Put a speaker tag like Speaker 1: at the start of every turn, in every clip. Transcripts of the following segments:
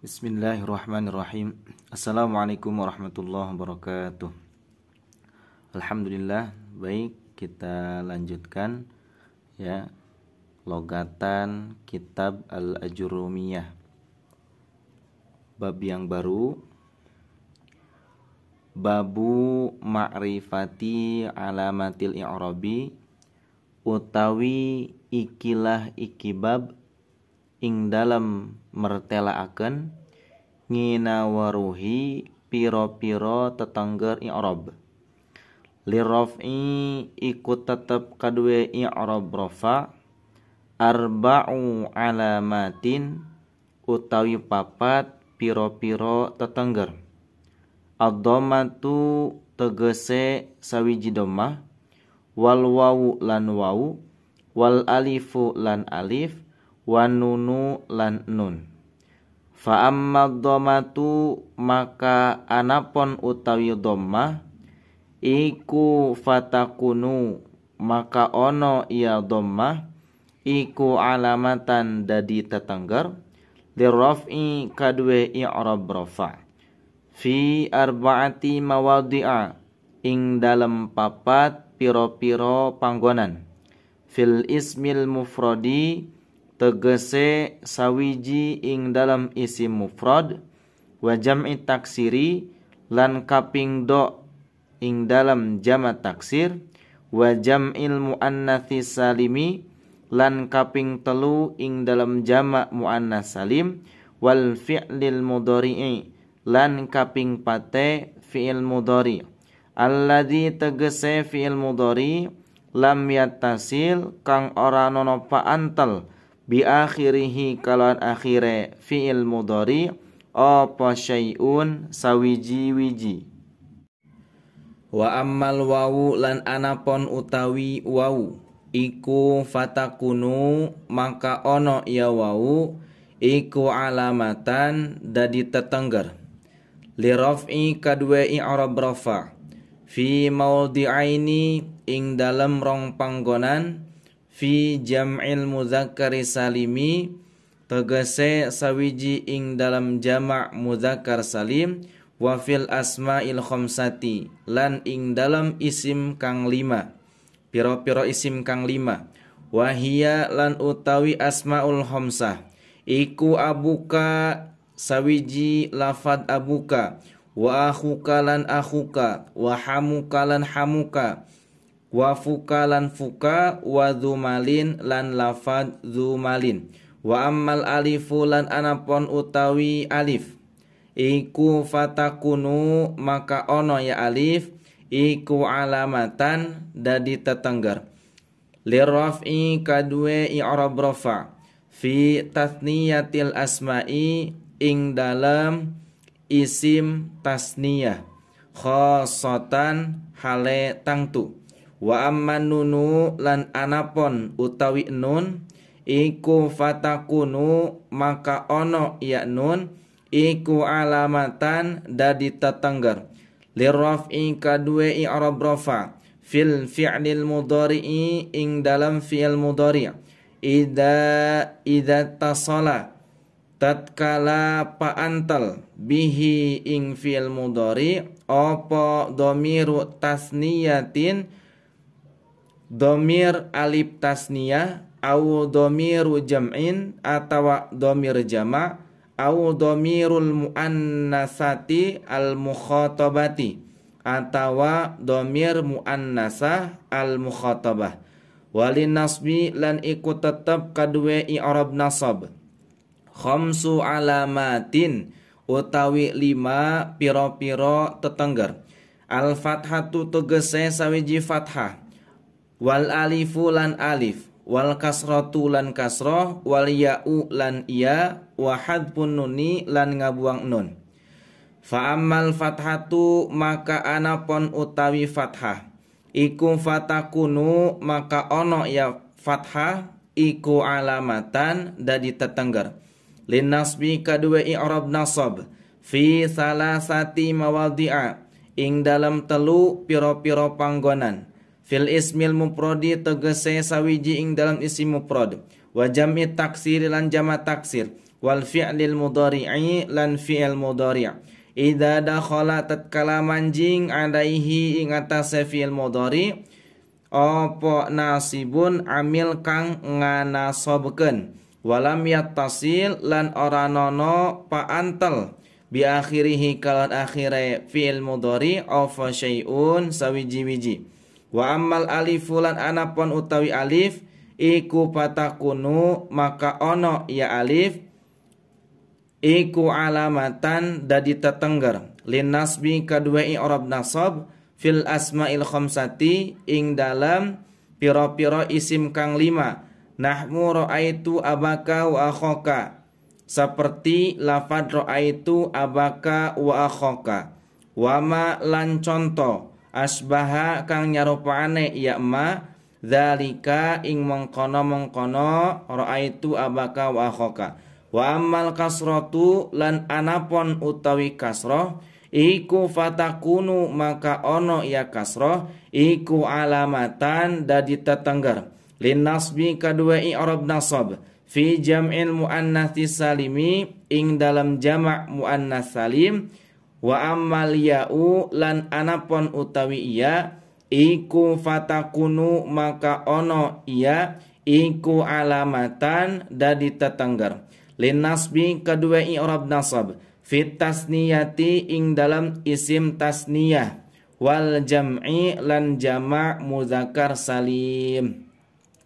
Speaker 1: Bismillahirrahmanirrahim. Assalamualaikum warahmatullahi wabarakatuh. Alhamdulillah Baik kita lanjutkan Ya Logatan Kitab Al-Ajurumiyah Bab yang baru Babu Ma'rifati Alamatil I'rabi Utawi ikilah ikibab ing dalam mertelaaken nginawaruhi piro-piro tetangger i'rab. Liraf'i ikut tetep kadue i'rab rafa arba'u alamatin utawi papat piro-piro tetengger ad-dhammatu tegese sawiji dhammah wal wawu lan wawu wal alifu lan alif wanunu lan nun. Fa amma dhammatu maka anapon utawi dhammah iku fatakunu maka ono ia dhammah iku alamatan dadi tetengger liraf'i kadwe i'rab rafa. Fi arba'ati mawadhi'a ing dalam papat piro-piro panggonan. Fil ismil mufradi tegese sawiji ing dalam isim mufrad wa jam'i taksiri lan kaping do ing dalam jama taksir wa jam'il muannatsi salimi lan kaping telu ing dalam jama muannas salim wal fi'lil mudhari'i lan kaping pate fi'il mudhari. Alladzi tegese fi'il mudhari lam yattasil kang ora nono antel bi akhirihi kalawan akhire fi'il mudhari apa syai'un sawiji-wiji. Wa ammal wawu lan anapon utawi wawu iku fatakunu maka ono ya wawu iku alamatan dadi tetengger. Li raf'i kadwe i'rab rafa fi maudhi'aini ing dalam rong panggonan fi jam'il muzakkari salimi tegese sawiji ing dalam jamak muzakkar salim wa fil asma'il khamsati lan ing dalam isim kang lima piro-piro isim kang lima. Wahia lan utawi asmaul khamsah iku abuka sawiji lafad abuka wa akhuka lan akhuka wa hamuka lan hamuka wa fuka lan fuka wa zumalin lan lafad zumalin. Wa ammal alifu lan anapon utawi alif. Iku fatakunu maka ono ya alif. Iku alamatan dadi tetengger liraf'i kadue i'rab rafa. Fi tasniyatil asma'i ing dalam isim tasniyah. Khosotan hale tangtu Wa amman nunu lan anapon utawi nun iku fatakunu maka ono ya nun iku alamatan dadi tetengger. Lirraf'i kadue i'rab rafa fil fi'lil mudhari'i ing dalam fi'il mudhari' ida ida tasala tatkala paantal bihi ing fi'il mudhari apa dhamiru tasniyatin domir alif tasniyah au domiru jam'in atau domir jama' au domirul muannasati al mukhatabati atau domir muannasah al mukhatabah walin nasbi lan ikut tetap kadue i'rab nasab. Khamsu alamatin utawi lima piro-piro tetengger. Al fathatu tegese sawiji fathah wal alifu lan alif. Wal kasratu lan kasroh wal ya'u lan iya wa hadfun nuni lan ngabuang nun. Fa ammal fathatu maka anapon utawi fathah. Iku fatakunu maka ono ya fathah. Iku alamatan dadi tetengger. Lin nasbi kadua i'rab nasab. Fi salasati mawadhi'a ing dalam telu piro-piro panggonan Fil ismil muprodi tegese sawiji ing dalam isim muprod. Wa jam'i taksir lan jama taksir. wal fi'lil mudhari'i lan fi'il mudhari' Ida dakhala tatkala manjing alaihi ing atase fi'il mudhari apa nasibun amil kang nganasobkeun walam yattasil lan ora nono paantel bi akhirihi kalan akhire fi'il mudhari apa syai'un sawiji-wiji wa ammal alifulan anapun utawi alif iku patakunu maka ono ya alif iku alamatan dadi tetengger. Lin nasbi kadua i'rab nasab fil asma'il khamsati ing dalam piro-piro isim kang lima. Nahmu ra'aitu abaka wa akhoka. Seperti lafad ra'aitu abaka wa akhoka. Wama lan conto asbaha kang nyarupane ya ma dzalika ing mengkono mengkono ra'aitu abaka wa akhoka. Wa amal kasratu lan anapon utawi kasroh iku fatakunu maka ono ya kasroh iku alamatan dadi tetengger. Lin nasbi kadua i'rab nasab fi jam'il muannatsi salimi ing dalam jamak muannas salim wa ammal ya'u lan anapon utawi iya iku fatakunu maka ono iya iku alamatan dadi tetengger lin nasbi kadua i'rab nasab fit tasniyati ing dalam isim tasniyah. Wal jam'i lan jama' muzakkar salim.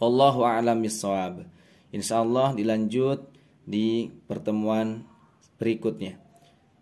Speaker 1: Allahu a'lam bissawab. Insyaallah dilanjut di pertemuan berikutnya